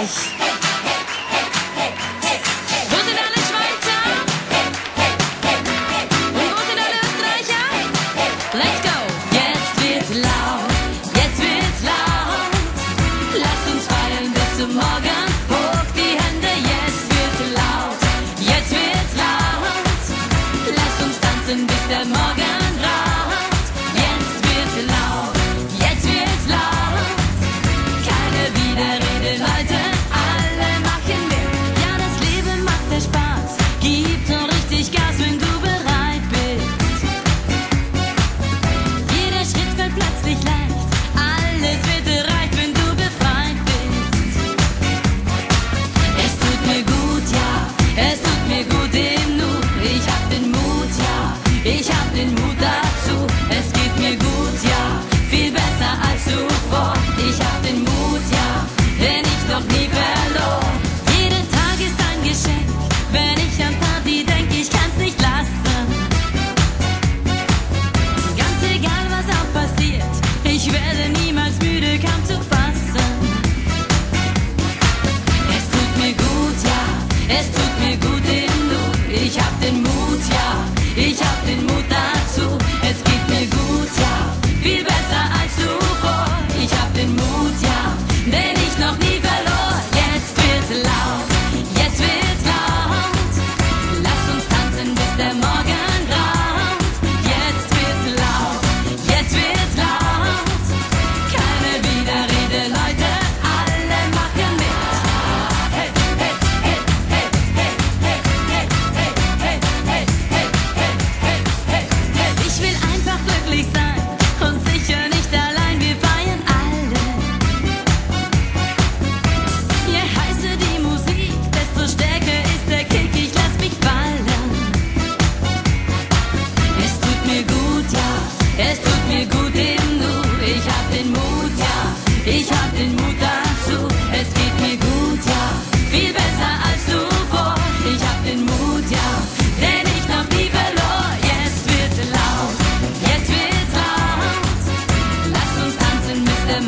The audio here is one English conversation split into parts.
nice.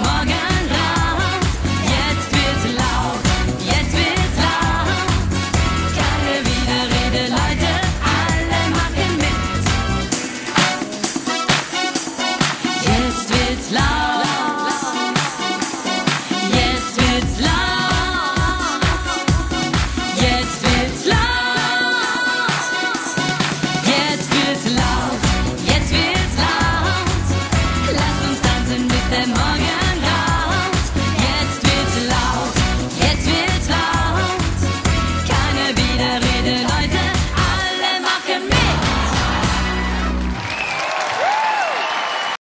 Morgan.